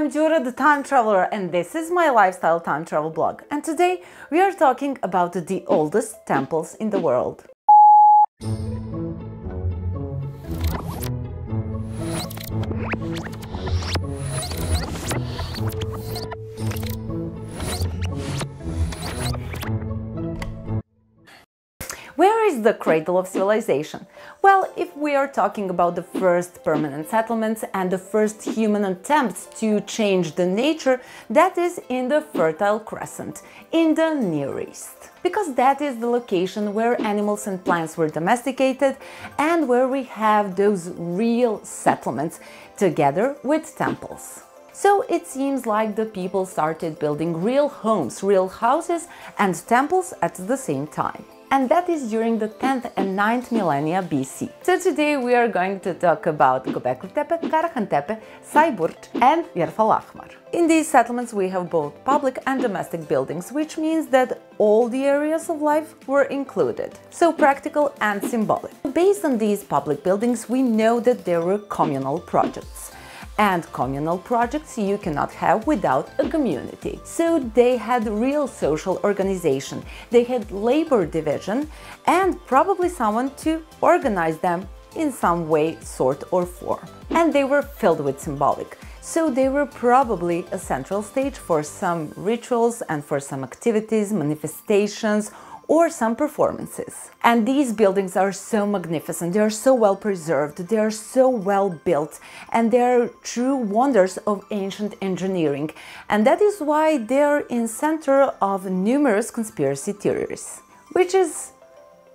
I'm Jura the Time Traveler and this is my lifestyle time travel blog. And today we are talking about the oldest temples in the world. Is the cradle of civilization? Well, if we are talking about the first permanent settlements and the first human attempts to change the nature, that is in the Fertile Crescent, in the Near East. Because that is the location where animals and plants were domesticated and where we have those real settlements together with temples. So it seems like the people started building real homes, real houses and temples at the same time and that is during the 10th and 9th millennia BC. So today we are going to talk about Göbekli Tepe, Karahan Sayburç and Yerf al Ahmar. In these settlements we have both public and domestic buildings, which means that all the areas of life were included, so practical and symbolic. Based on these public buildings we know that there were communal projects and communal projects you cannot have without a community. So they had real social organization, they had labor division and probably someone to organize them in some way, sort or form. And they were filled with symbolic. So they were probably a central stage for some rituals and for some activities, manifestations or some performances. And these buildings are so magnificent, they are so well preserved, they are so well built, and they are true wonders of ancient engineering. And that is why they are in center of numerous conspiracy theories, which is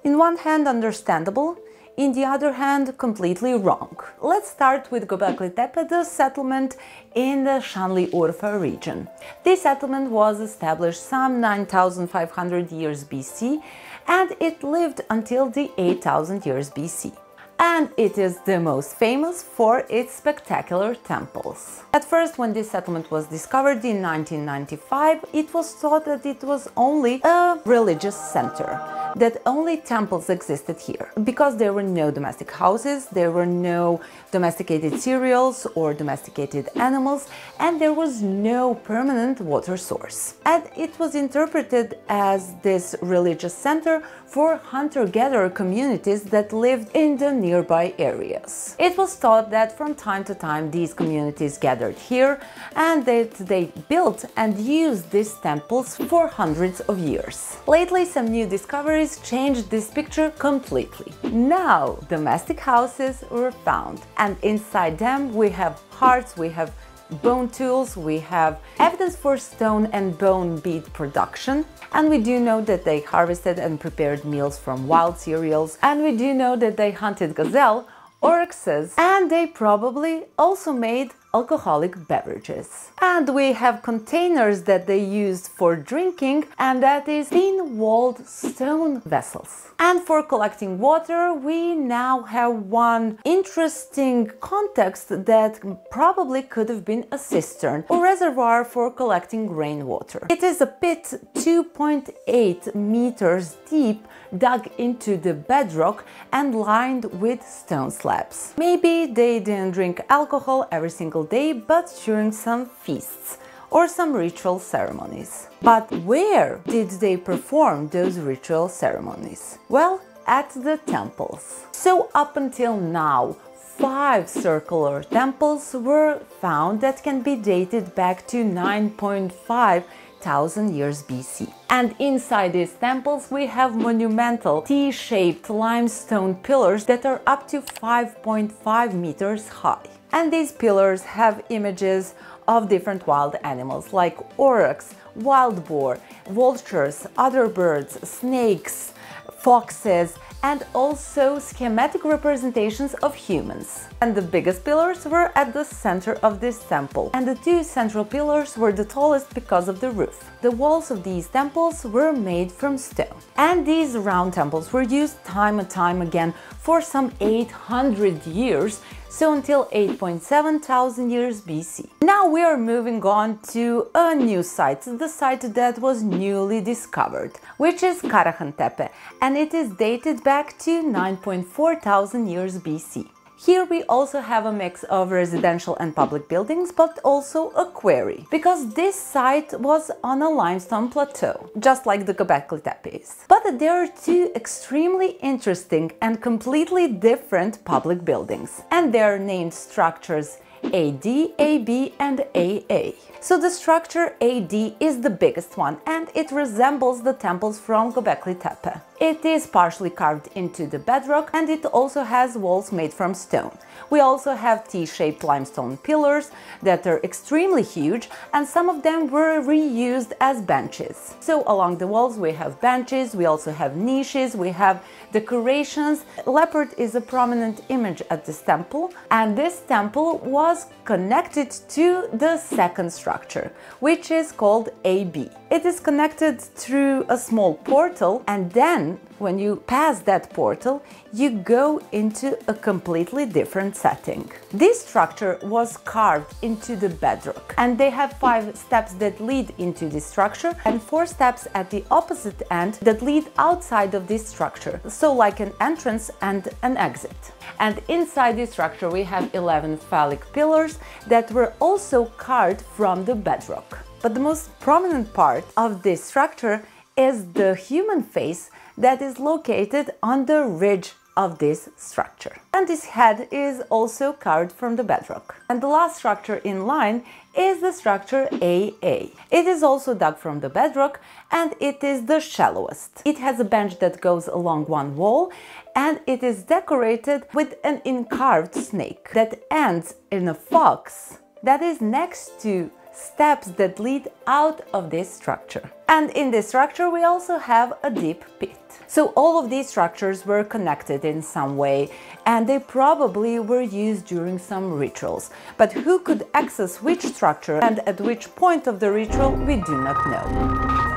in one hand understandable, in the other hand, completely wrong. Let's start with Göbekli Tepe, the settlement in the Şanlıurfa region. This settlement was established some 9500 years BC and it lived until the 8000 years BC and it is the most famous for its spectacular temples. At first, when this settlement was discovered in 1995, it was thought that it was only a religious center that only temples existed here because there were no domestic houses, there were no domesticated cereals or domesticated animals, and there was no permanent water source. And it was interpreted as this religious center for hunter-gatherer communities that lived in the nearby areas. It was thought that from time to time these communities gathered here and that they built and used these temples for hundreds of years. Lately some new discoveries changed this picture completely. Now domestic houses were found and inside them we have hearts, we have bone tools, we have evidence for stone and bone bead production, and we do know that they harvested and prepared meals from wild cereals, and we do know that they hunted gazelle, oryxes, and they probably also made alcoholic beverages. And we have containers that they used for drinking and that is thin-walled stone vessels. And for collecting water, we now have one interesting context that probably could have been a cistern or reservoir for collecting rainwater. It is a pit 2.8 meters deep dug into the bedrock and lined with stone slabs. Maybe they didn't drink alcohol every single day, but during some feasts or some ritual ceremonies. But where did they perform those ritual ceremonies? Well, at the temples. So up until now, five circular temples were found that can be dated back to 9.5 thousand years BC. And inside these temples we have monumental T-shaped limestone pillars that are up to 5.5 meters high and these pillars have images of different wild animals like oryx, wild boar, vultures, other birds, snakes, foxes, and also schematic representations of humans. And the biggest pillars were at the center of this temple, and the two central pillars were the tallest because of the roof. The walls of these temples were made from stone. And these round temples were used time and time again for some 800 years so until 8.7 thousand years BC. Now we are moving on to a new site, the site that was newly discovered, which is Karahan Tepe, and it is dated back to 9.4 thousand years BC. Here we also have a mix of residential and public buildings, but also a quarry, because this site was on a limestone plateau, just like the Göbekli Tepe. But there are two extremely interesting and completely different public buildings, and they are named structures AD, AB and AA. So the structure AD is the biggest one and it resembles the temples from Göbekli Tepe. It is partially carved into the bedrock and it also has walls made from stone. We also have T-shaped limestone pillars that are extremely huge and some of them were reused as benches. So along the walls we have benches, we also have niches, we have decorations. Leopard is a prominent image at this temple and this temple was connected to the second structure, which is called AB. It is connected through a small portal and then when you pass that portal, you go into a completely different setting. This structure was carved into the bedrock and they have five steps that lead into this structure and four steps at the opposite end that lead outside of this structure, so like an entrance and an exit. And inside this structure we have 11 phallic pillars that were also carved from the bedrock. But the most prominent part of this structure is the human face that is located on the ridge of this structure. And this head is also carved from the bedrock. And the last structure in line is the structure AA. It is also dug from the bedrock and it is the shallowest. It has a bench that goes along one wall and it is decorated with an incarved snake that ends in a fox that is next to steps that lead out of this structure. And in this structure we also have a deep pit. So all of these structures were connected in some way and they probably were used during some rituals. But who could access which structure and at which point of the ritual we do not know.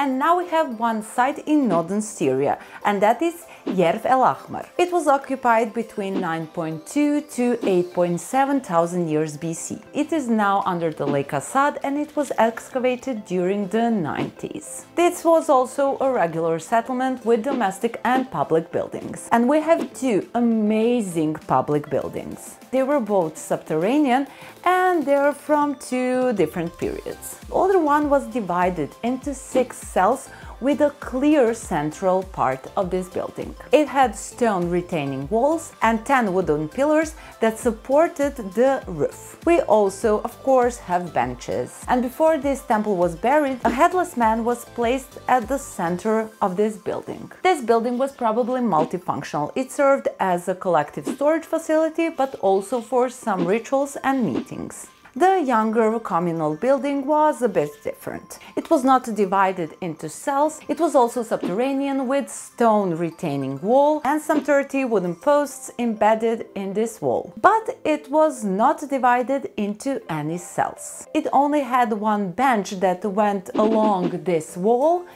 And now we have one site in northern Syria, and that is Yerf el Ahmar. It was occupied between 9.2 to 8.7 thousand years BC. It is now under the Lake Assad and it was excavated during the 90s. This was also a regular settlement with domestic and public buildings. And we have two amazing public buildings. They were both subterranean and they're from two different periods. The older one was divided into six cells with a clear central part of this building. It had stone retaining walls and 10 wooden pillars that supported the roof. We also, of course, have benches. And before this temple was buried, a headless man was placed at the center of this building. This building was probably multifunctional. It served as a collective storage facility, but also for some rituals and meetings. The younger communal building was a bit different. It was not divided into cells, it was also subterranean with stone retaining wall and some 30 wooden posts embedded in this wall. But it was not divided into any cells. It only had one bench that went along this wall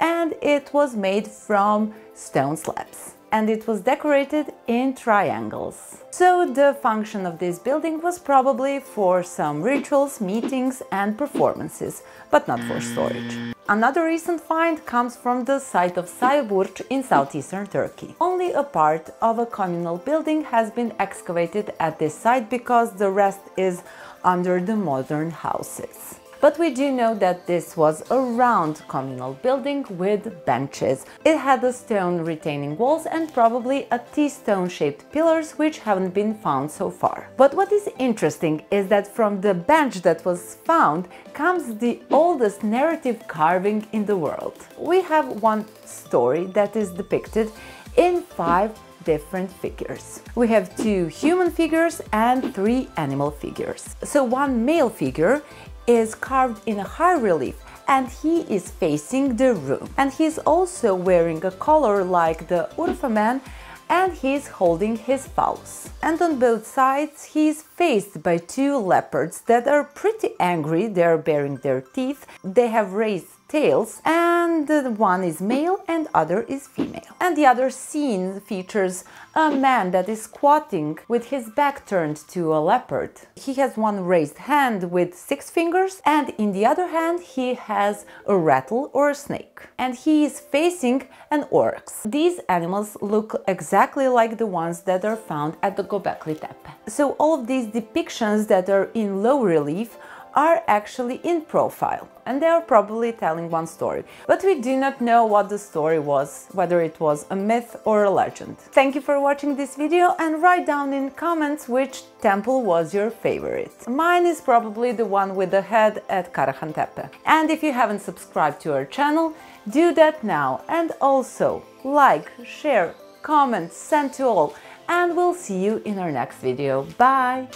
and it was made from stone slabs and it was decorated in triangles. So the function of this building was probably for some rituals, meetings and performances, but not for storage. Another recent find comes from the site of Sayburç in southeastern Turkey. Only a part of a communal building has been excavated at this site because the rest is under the modern houses. But we do know that this was a round communal building with benches. It had the stone retaining walls and probably a T-stone shaped pillars which haven't been found so far. But what is interesting is that from the bench that was found comes the oldest narrative carving in the world. We have one story that is depicted in five different figures. We have two human figures and three animal figures. So one male figure is carved in high relief and he is facing the room. And he's also wearing a collar like the Urfa man and he's holding his phallus. And on both sides he's faced by two leopards that are pretty angry, they're baring their teeth, they have raised tails and one is male and other is female. And the other scene features a man that is squatting with his back turned to a leopard. He has one raised hand with six fingers and in the other hand he has a rattle or a snake. And he is facing an oryx. These animals look exactly like the ones that are found at the Gobekli Tepe. So all of these depictions that are in low relief are actually in profile and they are probably telling one story. But we do not know what the story was, whether it was a myth or a legend. Thank you for watching this video and write down in comments which temple was your favorite. Mine is probably the one with the head at Karahan Tepe. And if you haven't subscribed to our channel, do that now and also like, share, comment, send to all and we'll see you in our next video. Bye!